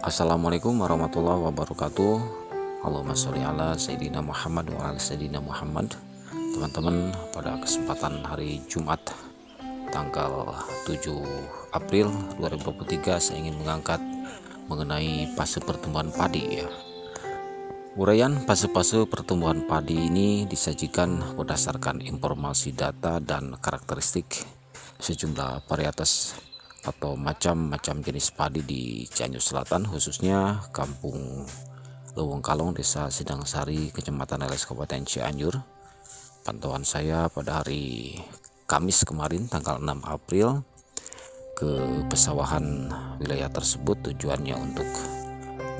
Assalamualaikum warahmatullahi wabarakatuh. Allahumma sholli ala Sayyidina Muhammad wa ala Sayyidina Muhammad. Teman-teman pada kesempatan hari Jumat tanggal 7 April 2023 saya ingin mengangkat mengenai fase pertumbuhan padi ya. Uraian fase-fase pertumbuhan padi ini disajikan berdasarkan informasi data dan karakteristik sejumlah varietas atau macam-macam jenis padi di Cianjur Selatan khususnya Kampung Lewong Kalong Desa Sidang Sari Kecamatan Eles Kabupaten Cianjur. Pantauan saya pada hari Kamis kemarin tanggal 6 April ke pesawahan wilayah tersebut tujuannya untuk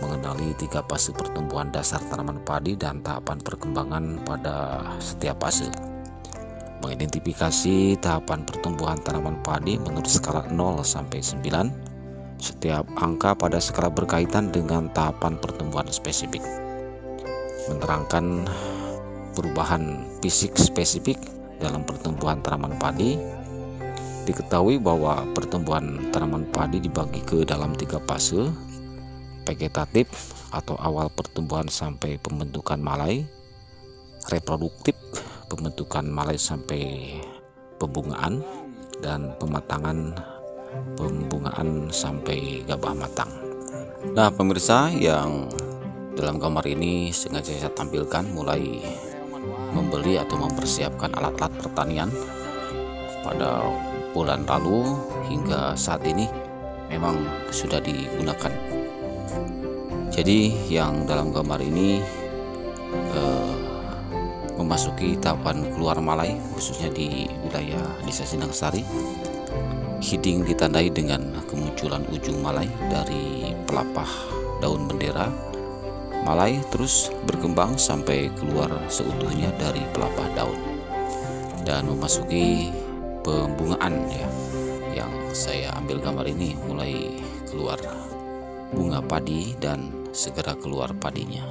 mengenali tiga fase pertumbuhan dasar tanaman padi dan tahapan perkembangan pada setiap fase mengidentifikasi tahapan pertumbuhan tanaman padi menurut skala 0 sampai 9. Setiap angka pada skala berkaitan dengan tahapan pertumbuhan spesifik. Menerangkan perubahan fisik spesifik dalam pertumbuhan tanaman padi. Diketahui bahwa pertumbuhan tanaman padi dibagi ke dalam tiga fase, vegetatif atau awal pertumbuhan sampai pembentukan malai, reproduktif pembentukan malai sampai pembungaan dan pematangan pembungaan sampai gabah matang. Nah, pemirsa yang dalam gambar ini sengaja saya tampilkan mulai membeli atau mempersiapkan alat-alat pertanian pada bulan lalu hingga saat ini memang sudah digunakan. Jadi yang dalam gambar ini eh, memasuki tahapan keluar Malai khususnya di wilayah Desa Sari. Hiding ditandai dengan kemunculan ujung Malai dari pelapah daun bendera. Malai terus berkembang sampai keluar seutuhnya dari pelapah daun dan memasuki pembungaan ya yang saya ambil gambar ini mulai keluar bunga padi dan segera keluar padinya.